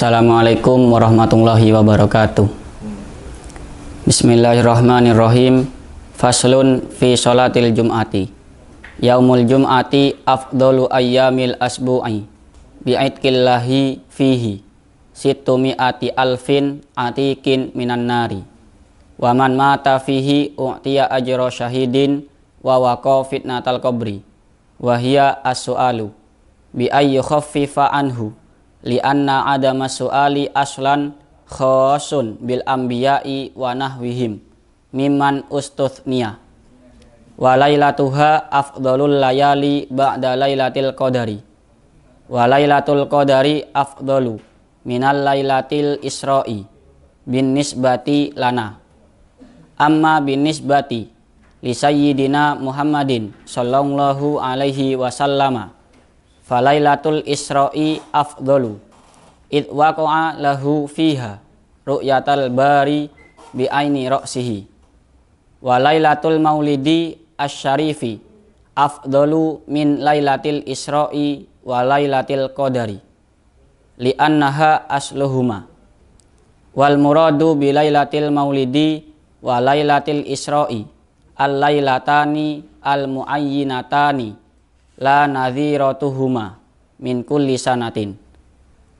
Assalamualaikum warahmatullahi wabarakatuh. Bismillahirrahmanirrahim. Faslun fi sholatil jum'ati. Yaumul jum'ati afdalu ayyamil asbu'i. Bi'aitkillahi fihi. Situ mi'ati alfin atikin minan nari. Wa man mata fihi u'tiya ajra syahidin wa waqa fitnatal qabri. Wa hiya as-su'alu. Bi ayyu khaffifa anhu lianna adama su'ali aslan khosun bil ambiyai wa nahwihim miman ustuthniya. Wa lailatuha afdalul layali ba'da lailatil qadari. Wa lailatul qadari afdalu minal lailatil isra'i bin nisbati lana. Amma bin nisbati li sayyidina Muhammadin sallallahu alaihi wasallama falailatul isra'i afdalu. Id waqa'a lahu fiha ru'yatal bari bi aini ra'sihi. Wa lailatul maulidi asyarifi afdalu min lailatil isra'i wa lailatil qadari. Li annaha asluhuma. Wal muradu bi lailatil maulidi wa lailatil isra'i. Al lailatani al muayyinatani la nadhiratuhuma min kulli sanatin.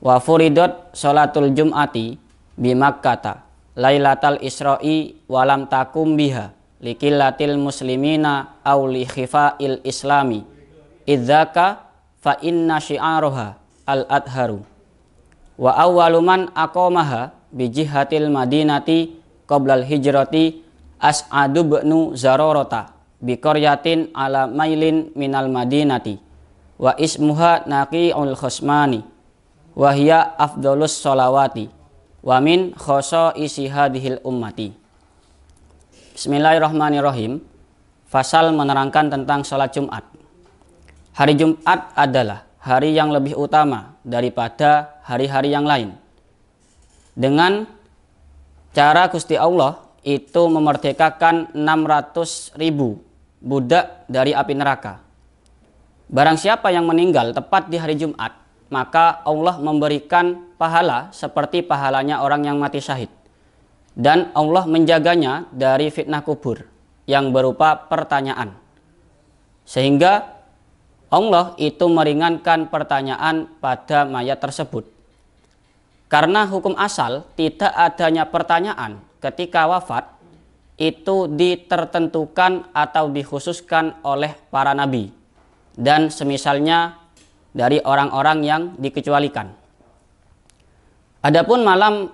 Wa furidot salatul jum'ati bi makkata lailatal isra'i walam takum biha likillatil muslimina aw li khifa'il islami. Idzaka fa inna syi'aruha al adharu wa awwalu man aqamaha bi jihatil madinati qoblal hijrati as'adu bnu zarorota bikoryatin ala mailin minal madinati wa ismuha naqi'ul khosmani wa hiya afdolus solawati wa min isi hadihil ummati. Bismillahirrahmanirrahim. Fasal menerangkan tentang sholat Jumat. Hari Jumat adalah hari yang lebih utama daripada hari-hari yang lain. Dengan cara Gusti Allah itu memerdekakan 600 ribu budak dari api neraka. Barang siapa yang meninggal tepat di hari Jumat, maka Allah memberikan pahala seperti pahalanya orang yang mati syahid. Dan Allah menjaganya dari fitnah kubur yang berupa pertanyaan. Sehingga Allah itu meringankan pertanyaan pada mayat tersebut. Karena hukum asal tidak adanya pertanyaan ketika wafat itu ditertentukan atau dikhususkan oleh para nabi dan semisalnya dari orang-orang yang dikecualikan. Adapun malam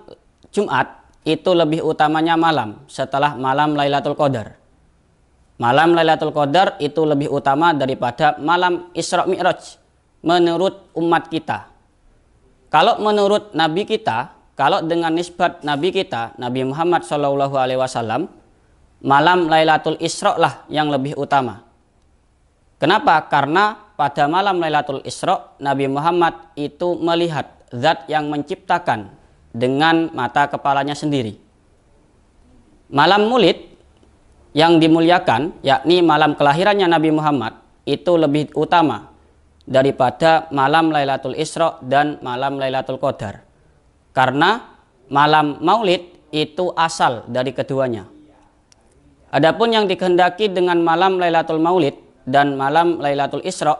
Jumat itu lebih utamanya malam setelah malam Lailatul Qadar. Malam Lailatul Qadar itu lebih utama daripada malam Isra Mi'raj menurut umat kita. Kalau menurut nabi kita, kalau dengan nisbat nabi kita, Nabi Muhammad Shallallahu alaihi wasallam, malam Lailatul Isra lah yang lebih utama. Kenapa? Karena pada malam Lailatul Isra Nabi Muhammad itu melihat zat yang menciptakan dengan mata kepalanya sendiri. Malam Mulid yang dimuliakan yakni malam kelahirannya Nabi Muhammad itu lebih utama daripada malam Lailatul Isra dan malam Lailatul Qadar. Karena malam Maulid itu asal dari keduanya. Adapun yang dikehendaki dengan malam Lailatul Maulid dan malam Lailatul Isra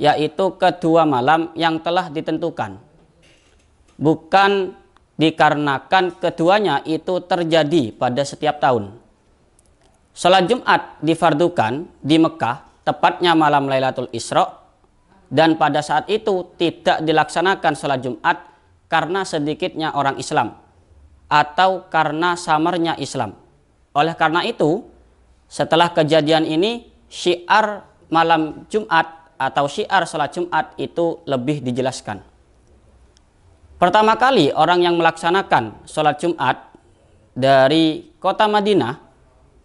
yaitu kedua malam yang telah ditentukan. Bukan dikarenakan keduanya itu terjadi pada setiap tahun. Salat Jumat difardukan di Mekah tepatnya malam Lailatul Isra dan pada saat itu tidak dilaksanakan salat Jumat karena sedikitnya orang Islam atau karena samarnya Islam. Oleh karena itu, setelah kejadian ini, syiar malam Jumat atau syiar salat Jumat itu lebih dijelaskan. Pertama kali orang yang melaksanakan sholat Jumat dari kota Madinah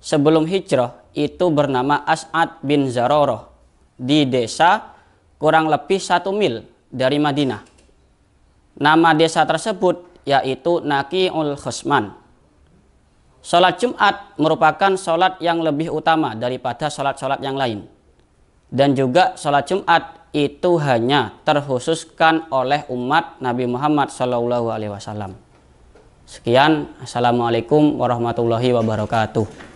sebelum hijrah itu bernama As'ad bin Zaroroh di desa kurang lebih satu mil dari Madinah. Nama desa tersebut yaitu Naki'ul Khusman. Sholat Jumat merupakan sholat yang lebih utama daripada sholat-sholat yang lain. Dan juga sholat Jumat itu hanya terkhususkan oleh umat Nabi Muhammad Wasallam. Sekian, assalamualaikum warahmatullahi wabarakatuh.